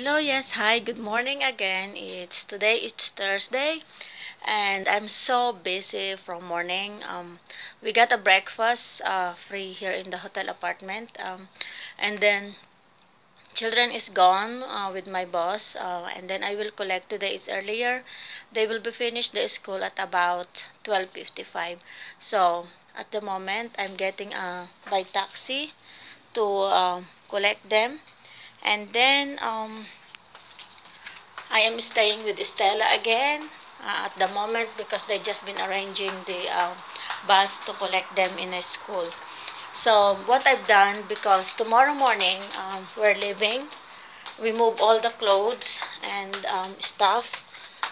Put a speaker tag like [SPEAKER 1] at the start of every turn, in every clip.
[SPEAKER 1] Hello, yes, hi, good morning again. It's today it's Thursday and I'm so busy from morning. Um we got a breakfast uh free here in the hotel apartment. Um and then children is gone uh, with my boss uh, and then I will collect today is earlier. They will be finished the school at about 12:55. So, at the moment I'm getting uh, by taxi to uh, collect them and then um, I am staying with Stella again uh, at the moment because they just been arranging the uh, bus to collect them in a school. So what I've done because tomorrow morning um, we're leaving we move all the clothes and um, stuff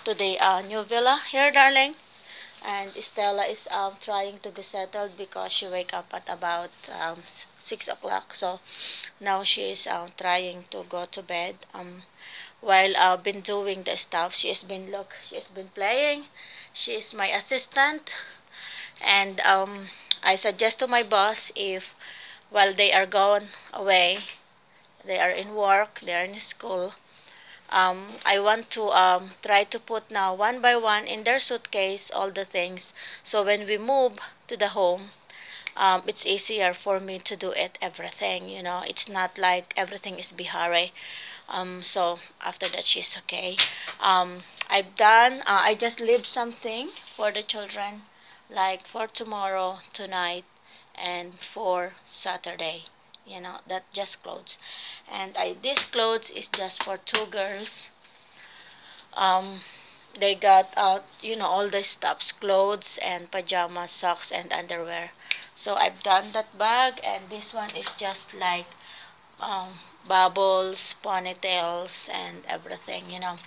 [SPEAKER 1] to the uh, new villa. Here darling and Stella is um, trying to be settled because she wake up at about um, 6 o'clock. So now she is uh, trying to go to bed. Um, while I've been doing the stuff she has been look she has been playing. She is my assistant. And um, I suggest to my boss if while they are gone away they are in work they are in school um, I want to um, try to put now one by one in their suitcase all the things. So when we move to the home um, it's easier for me to do it everything you know. It's not like everything is bihari. Um, so after that she's okay. Um, I've done uh, I just leave something for the children like for tomorrow tonight and for Saturday you know that just clothes. And I this clothes is just for two girls. Um they got out you know all the stuffs clothes and pajamas socks and underwear. So I've done that bag and this one is just like um, bubbles ponytails and everything you know.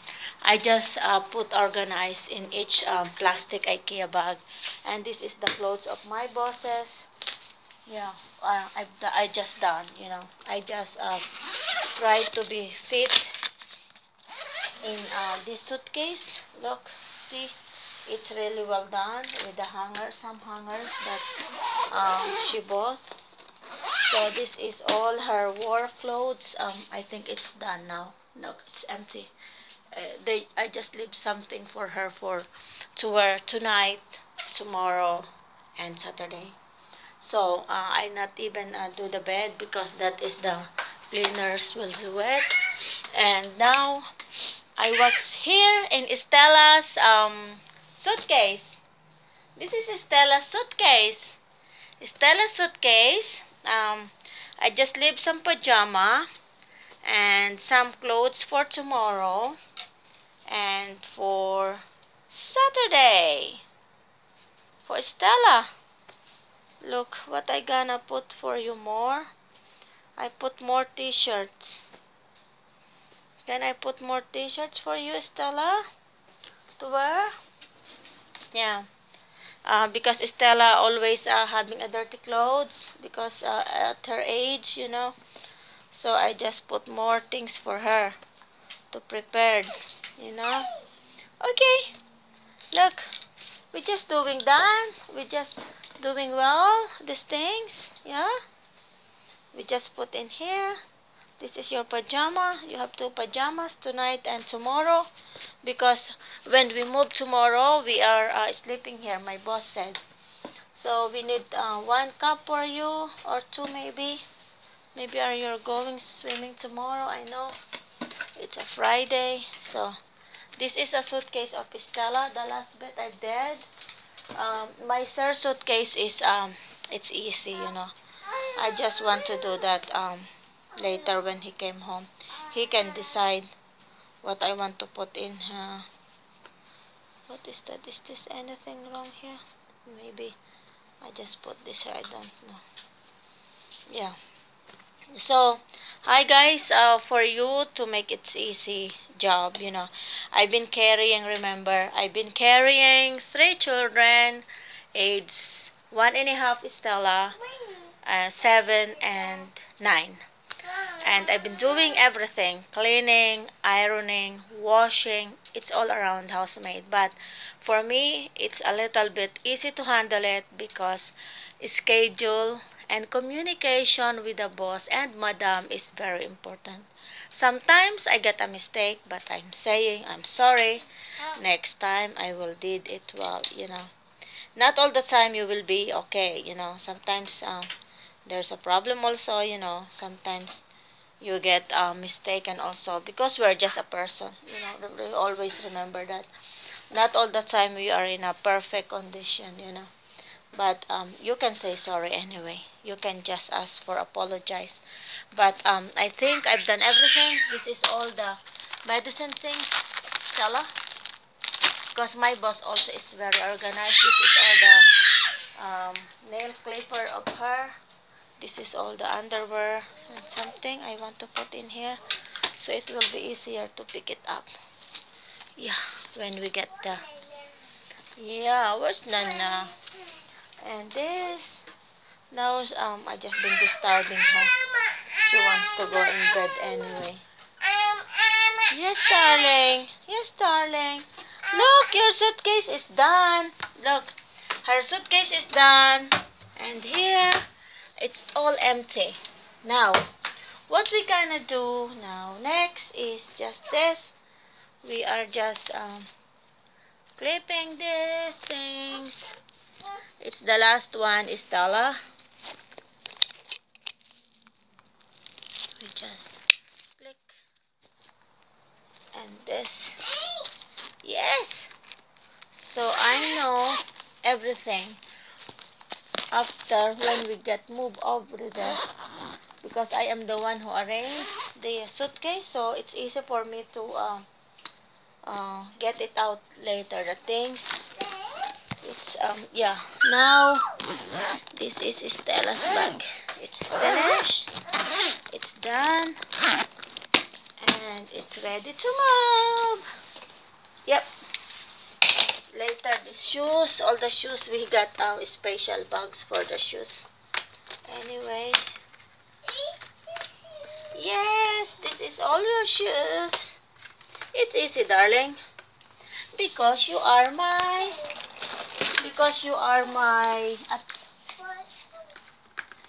[SPEAKER 1] I just uh, put organized in each um, plastic Ikea bag. And this is the clothes of my bosses yeah uh, I, I just done you know. I just uh, try to be fit in uh, this suitcase. Look see it's really well done with the hangers some hangers that um, she bought. So this is all her work clothes. Um, I think it's done now. Look it's empty. Uh, they I just leave something for her for to wear tonight tomorrow and Saturday so uh, I not even uh, do the bed because that is the cleaners will do it and now I was here in Stella's um, suitcase. This is Stella's suitcase. Stella's suitcase. Um, I just leave some pajama and some clothes for tomorrow and for Saturday for Stella. Look what I gonna put for you more. I put more t-shirts. Can I put more t-shirts for you, Stella? To wear? yeah uh, because Stella always uh, having a dirty clothes because uh, at her age you know so I just put more things for her to prepare you know okay look we just doing done we're just doing well these things yeah? We just put in here. This is your pajama. You have two pajamas tonight and tomorrow because when we move tomorrow we are uh, sleeping here my boss said. So we need uh, one cup for you or two maybe. Maybe are you going swimming tomorrow? I know. It's a Friday so this is a suitcase of Stella the last bit I did. Um, my sir suitcase is um it's easy you know. I just want to do that um later when he came home. He can decide what I want to put in uh, what is that? Is this anything wrong here? Maybe I just put this here I don't know. Yeah. So hi guys uh, for you to make it easy job you know I've been carrying remember I've been carrying three children age one and a half Stella uh, seven and nine. And I've been doing everything cleaning ironing washing it's all around housemaid. But for me it's a little bit easy to handle it because schedule and communication with the boss and madam is very important Sometimes I get a mistake, but I'm saying I'm sorry. Next time I will did it well, you know. Not all the time you will be okay, you know. Sometimes um, there's a problem also, you know. Sometimes you get uh, mistaken also because we're just a person, you know. Always remember that. Not all the time we are in a perfect condition, you know but um, you can say sorry anyway. You can just ask for apologize but um, I think I've done everything. This is all the medicine things Stella. Because my boss also is very organized. This is all the um, nail clipper of her. This is all the underwear and something I want to put in here. So it will be easier to pick it up. Yeah when we get the yeah where's Nana and this now um I just been disturbing her. She wants to go in bed anyway. Yes darling. Yes darling. Look your suitcase is done. Look her suitcase is done. And here it's all empty. Now what we gonna do now? Next is just this. We are just um, clipping these things it's the last one, Stella. We just click. And this. Yes! So I know everything after when we get moved over there because I am the one who arranged the suitcase so it's easy for me to uh, uh, get it out later the things it's um yeah. Now this is Stella's bag. It's finished. It's done. And it's ready to move. Yep. Later the shoes. All the shoes. We got um special bags for the shoes. Anyway. Yes this is all your shoes. It's easy darling. Because you are my because you are my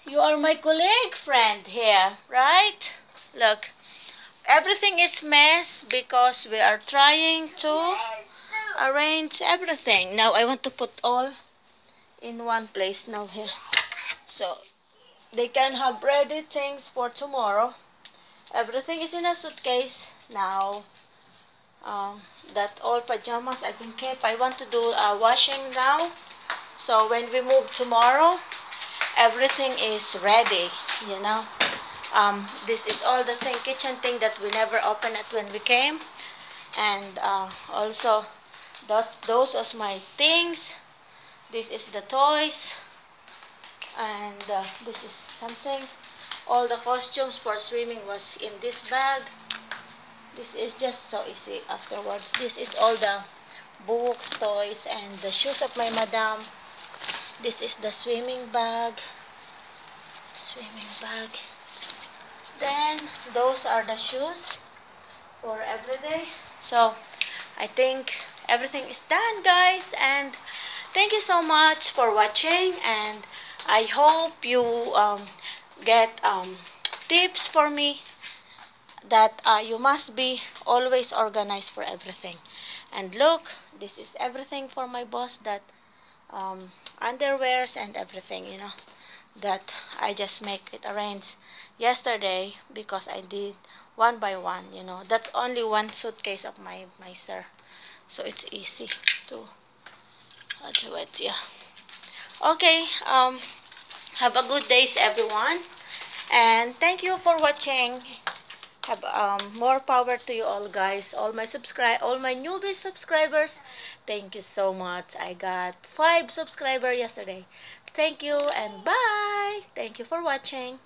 [SPEAKER 1] you are my colleague friend here right? Look everything is mess because we are trying to arrange everything. Now I want to put all in one place now here. So they can have ready things for tomorrow. Everything is in a suitcase now um, that all pajamas I've been kept. I want to do uh, washing now. So when we move tomorrow, everything is ready, you know. Um, this is all the thing, kitchen thing that we never opened it when we came. And uh, also, that's, those are my things. This is the toys. And uh, this is something. All the costumes for swimming was in this bag this is just so easy afterwards. This is all the books toys and the shoes of my madam. This is the swimming bag. Swimming bag. Then those are the shoes for everyday so i think everything is done guys. And thank you so much for watching. And i hope you um, get um, tips for me that uh, you must be always organized for everything. And look this is everything for my boss that um, underwears and everything you know that I just make it arrange yesterday because I did one by one you know. That's only one suitcase of my my sir. So it's easy to do it yeah. Okay um have a good days everyone. And thank you for watching have um, more power to you all guys. All my subscribe all my newbie subscribers thank you so much. I got five subscribers yesterday. Thank you and bye. Thank you for watching